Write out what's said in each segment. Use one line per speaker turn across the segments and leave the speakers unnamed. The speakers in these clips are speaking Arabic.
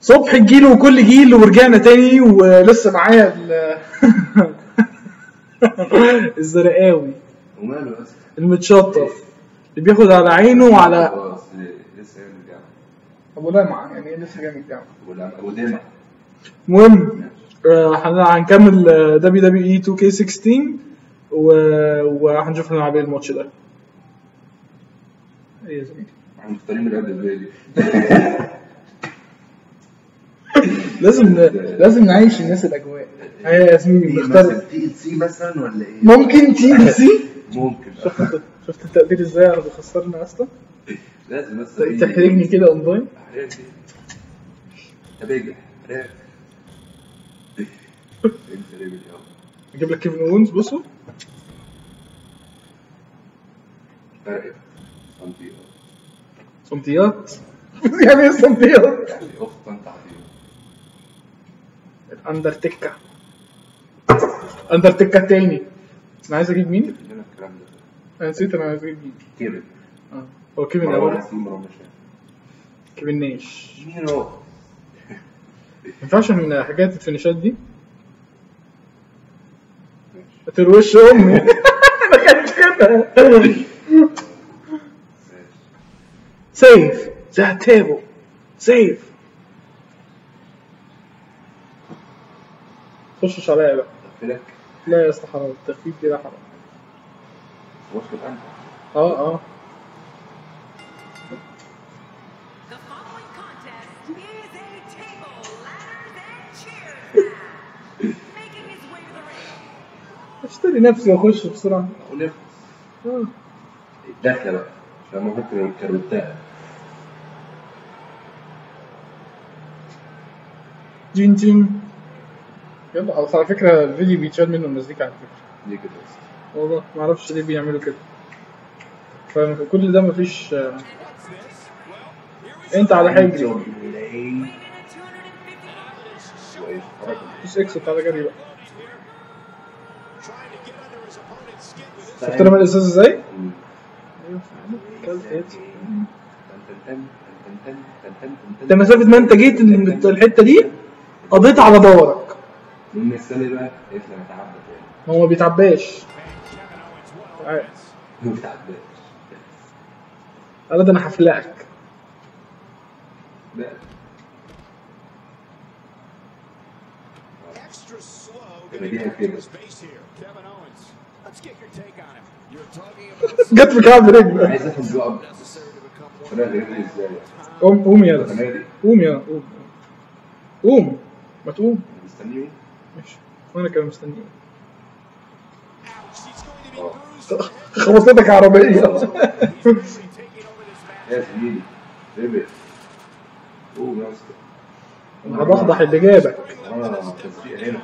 صبح الجيل وكل جيل ورجعنا تاني ولسه معايا ال- الزرقاوي.
وماله بس؟
المتشطف. اللي بياخد على عينه وعلى
لسه جاي من
ابو لمعه يعني لسه جاي من الجامعة.
ولا ابو دمع
المهم آه، هن- هنكمل دبليو دبليو اي 2 كي 16 و- وهنشوف هنلعب إيه الماتش ده. إيه يا زميلي؟
إحنا مختارين من قبل الباقي
لازم لازم نعيش الناس الأجواء. هي يا زميلي بنختار
تي ال سي مثلا ولا إيه؟
ممكن تي بي سي؟
ممكن.
شفت شفت التقدير إزاي؟ أنا بخسرنا أصلا
لازم بس
تحرجني كده
أونلاين. باليوم
أجيب لك كيفن اونز بصوا.
فرق سنتي
صمتيات يعني إيه صمتيات
يعني انت عظيم
الاندرتيكا اندرتيكا تاني أنا عايز أجيب مين؟ أنا نسيت أنا عايز أجيب مين
كيفن
آه هو كيفن اول كيفن ناش
مين هو؟
ما ينفعش من حكايه الفينيشات دي تروش امي ما كانش كده سيف تيبل سيف خشش عليا بقى.
قلت لك
لا يا اسطى حرام التخفيف دي لا حرام.
وصلت
أنت. آه آه.
اشتري نفسي واخش بسرعة.
ونخلص
آه.
الدخله بقى عشان فكر الكروتات
جين جين. يلا على فكرة الفيديو بيتشال منه المزيكا على فكره
دي كده بس؟
والله ما أعرفش ليه بيعملوا كده. فكل ده مفيش آه، أنت على حجري
Weighing in at 250 pounds.
مفيش إكس على جري بقى شفت لما الإزاز إزاي؟ كلت إيه؟ أنت مسافة ما أنت جيت ال- الحتة دي قضيت على دورك
من السنة بقى قلت لما تعبى تاني.
ما هو ما بيتعباش. عارف.
ما بتعباش
قال ده أنا هفلقك.
لا.
جت في كعب رجلك
عايز. طريقة غير إزاي؟
قوم قوم يا
أنا مالي
قوم يا قوم. قوم. ما تقوم.
مستنيه
ماشي. وأنا كمان مستني
She's going to be
آه
bruised.
خبطتك
match.
يا زميلي ربح. قوم يا اسطى
أنا هضحضح اللي جابك.
آه تسبيق هنا.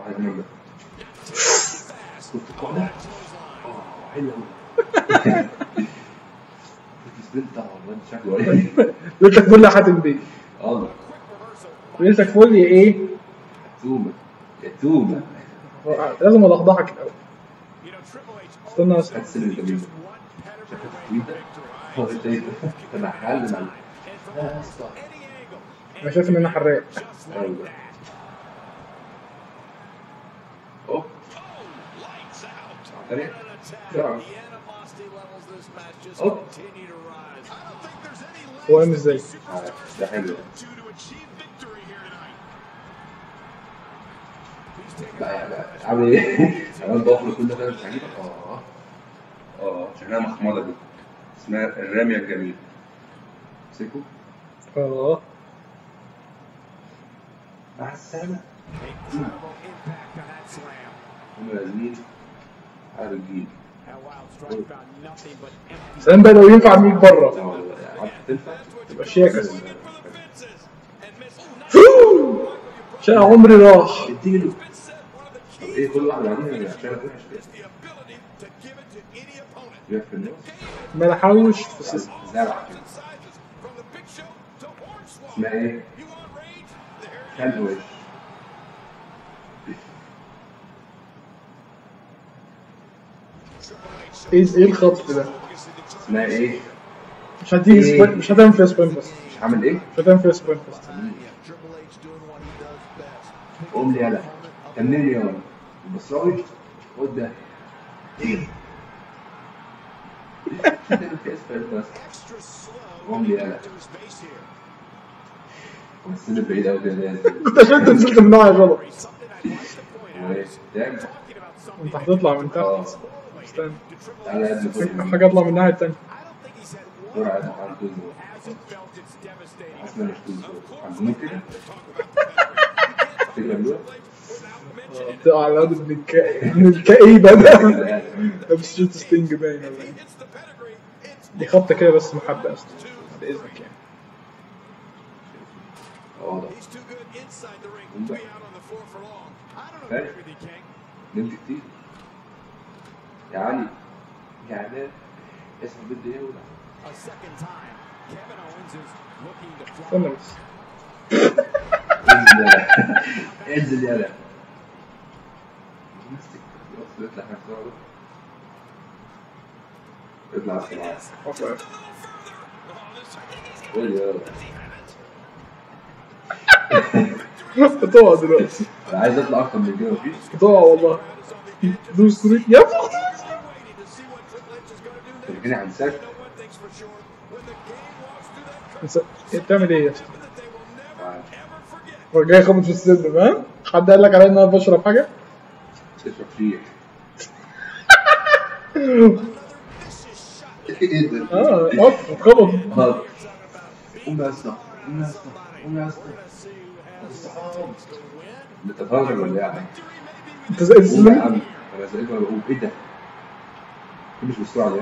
واحد ده شفت ده؟ آه حلو قوي شفت سبنت آه الواد شكله. إيه
ليلتك فل يا حاتم بيه
آه
ليلتك فل يا
إيه؟ توما توما
لازم
اضحك الأول.
استنى
استنى استنى استنى استنى استنى استنى
استنى استنى عامل إيه؟ عمال بخرج كل ده فاهم عاجبك؟ آه. آه. شكلها مخمضة دي. اسمها الرامية الجميلة. امسكوا
آه.
مع. هم على الجيل
empty.
سلام بقى لو ينفع ارميك بره.
آه. عارف تنفع؟
تبقى
missed.
شقى عمري راح.
اديله. إيه كل واحد كده
opponent.
يقف في النص
ما في سيستم
زرع. اسمها إيه؟ وش
إيه إيه الخطف ده؟
اسمها إيه؟
مش هتيجي سبين مش هتعمل فيها سبين بس
مش عمل
إيه؟ بس
doing what he does best.
قوم لي يلا كملني يلا البصراوي خد ده. إيه؟ بس اللي بعيد قوي كده
كنت عشان نزلت من نوعي غلط. انت هتطلع من تحت. استنى.
ابني خد
حاجة اطلع من الناحية التانية.
I
على من الك... من الكئيبه ده لابس شوت ستينج باين ولا دي خبطة كده بس محبة أصلا بعد اذنك يعني.
آه with you, King.
نمت كتير. يا علي يا عماد اسمه بدي إيه ولا.
استنى بس.
انزل يلا انزل يلا يطلع إحنا. اطلع بسرعة
أوكي.
قول يلا
هتقع دلوقتي
عايز اطلع أكتر من كده مفيش
هتقع والله دوس كوريت يا
game walks through that
انت بتعمل إيه يا اسطى؟ هو جاي خبط في السلم ها؟ حد قال لك عليا ان أنا بشرب حاجة؟
تشرب فيه. إيه ده؟
آه قط خبط
غلط قوم يا اسطى قوم يا اسطى قوم يا اسطى. بتتهرج ولا إيه يا عم؟
أنت
قوم يا أنا زيك وأنا إيه ده؟ مش بالسرعه دي؟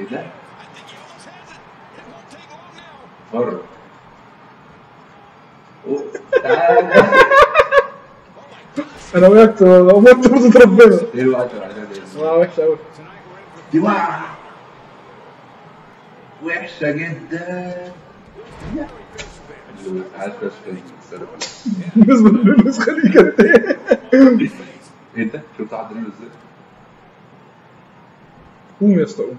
إيه ده؟ اتفرج أوه، تعالى
أنا وقعت ومت بوزة ربنا
إيه دي؟
آه وحشه قوي
دي واقعه وحشة جدا عارف
بالنسبة للنسخه دي كانت إيه؟
إيه ده؟ شفت عدل إزاي؟
قوم يا اسطى قوم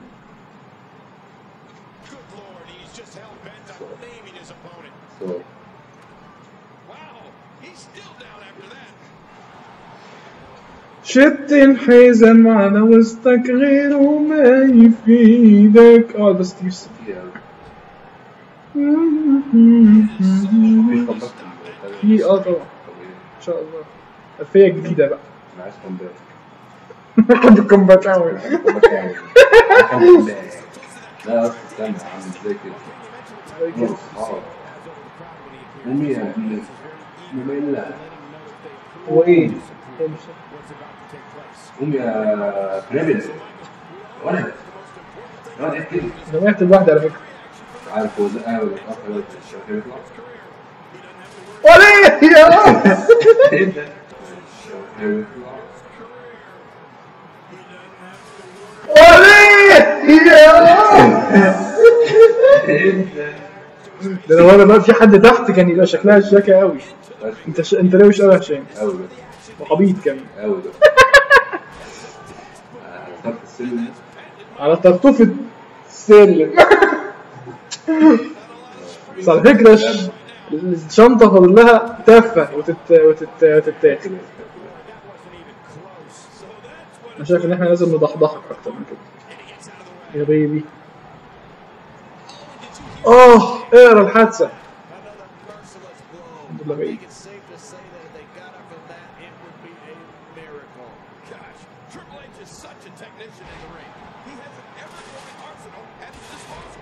شد الحزام معنا وسطك غيره ما يفيدك. آه بس
كتير قوي مفيش كومباكت
في آه طبعا. إن شاء الله. ألفية جديدة بقى.
أنا عايز كومباكت
بحب الكومبات قوي
يعني. لا استنى عامل إزاي كده. يا ابني مملة
هو إيه؟ مش
قوم يا كريبل ولد ولد
سمعت الواحد على فكرة.
عارف هو زقها ولا بيطلع.
وليه يا!
ده؟
وليه يا!
إيه ده؟
ده لو أنا بقى في حد تحت كان يبقى شكلها شياكه قوي أنت ش... أنت روش قوي يا هشام
قوي ده
وعبيط كمان.
قوي ده. طرف السلم
على طرطوفة السلم بس على فكرة الش- الشنطة فاضل لها تافة وتت... وتت... وتتاخد. أنا شايف إن إحنا لازم نضحضحك أكتر من كده. يا بيبي. آه اقرأ الحادثة. الحمد لله بعيد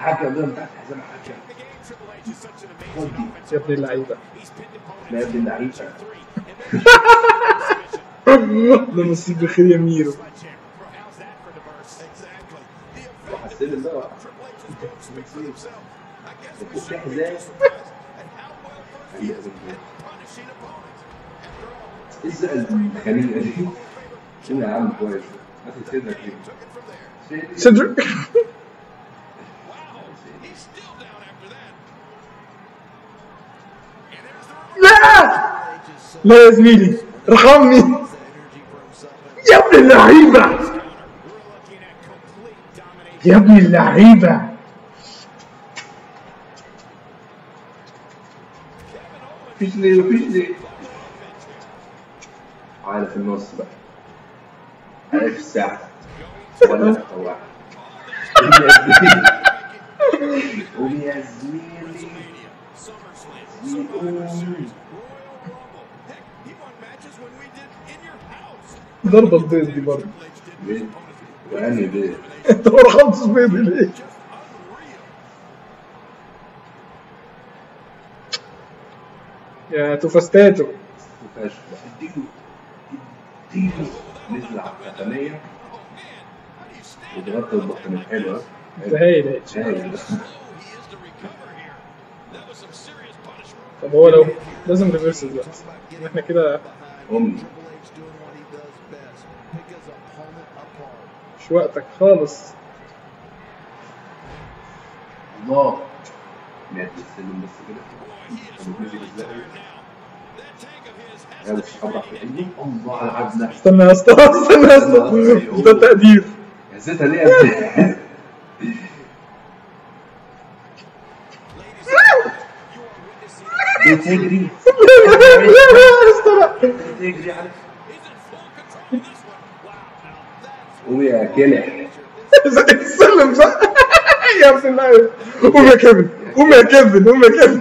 حكم ده بتاعت حزام حكم خد دي
يا ابن اللعيبة
لا يا ابن اللعيبة
ده نصيب بخير يا ميرو
وحسن بقى في حزام الزقه الخنيقه دي؟ شنو يا عم كويس ما تسيبك ليه؟
صدر لا لا يا زميلي ارحمني يا ابن اللعيبة. يا ابن اللعيبة.
مفيش ليه مفيش ليه تعالى في النص بقى. تعالى في الساعة ولا واحد قوم يا زميلي.
ضربة البيض دي برضه.
بيت وأنا بيت
انت ما رحمتش بيض ليه؟ يا توفاستاتو
مفيهاش اديله اديله نزل على الختمية وضغطت البطانية حلوة
ده هايل هايل. طب هو لو لازم ريفرس دلوقتي إحنا كده
أمي.
مش وقتك خالص
الله مات السلم بس كده الله
استنى يا اسطى استنى يا اسطى ده تقدير
نسيتها ليه يا بتجري بتجري على قوم يا كلح
سلم صح؟ يا ابن الله قوم يا كيفن قوم يا كيفن قوم يا كيفن.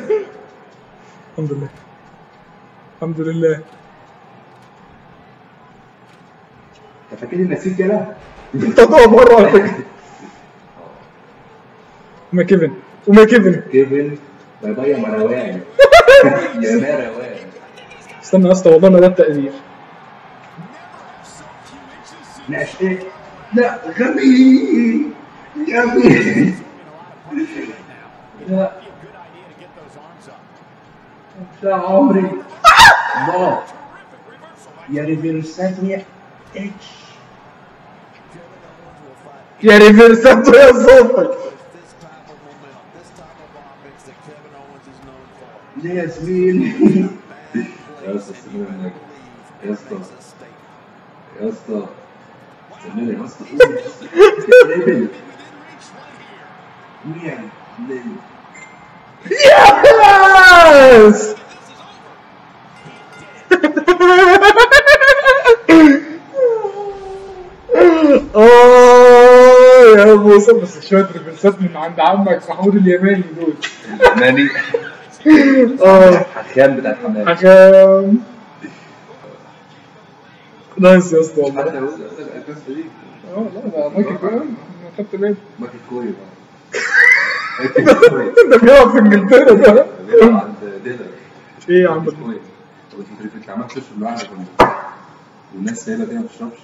الحمد لله. الحمد لله.
أنت فاكرني نسيت كده؟
أنت هتقع مرة على فكرة. قوم يا كيفن قوم يا كيفن.
كيفن بيضيع مروان يا مروان
استنى يا اسطى والله ما ده التقدير
ناقش إيه؟ لا غبي غبي لا يا عمري الله يا ريفيرساتني اتش
يا ريفيرساتو يا صوفك
ليه يا زميلي يا اسطى استنى منك يا اسطى يا اسطى استنى يا
آه أبو وصل بس شوية ريفرسات من عند عمك محمود اليماني دول.
ماني
آه.
حكام بتاع الحمام
حكام نايس يا اسطى والله.
حتى لو القصة دي
آه لا ده مايكل أنا خدت بالي
مايكل كوي كوي
ده بيلعب في إنجلترا ده.
بيلعب عند ديلر.
إيه يا عم؟
كوي. طب أنت عملت تشرب معانا كنا والناس سايبة كده ما بتشربش.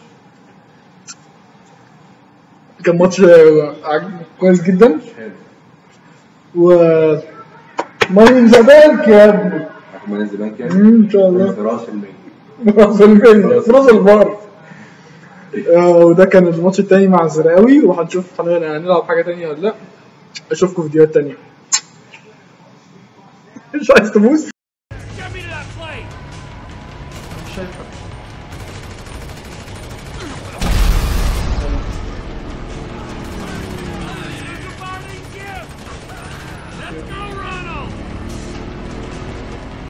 كان ماتش آه، كويس جدا. و ماني بانك يا ابني.
عارف ما ننزل بنك
مم، إن شاء الله.
المين
راس البن راس البار آه، وده كان الماتش التاني مع الزرقاوي. وهنشوف هن- هنلعب حاجة تانية ولا لأ. أشوفكم في فيديوهات تانية. مش عايز تبوس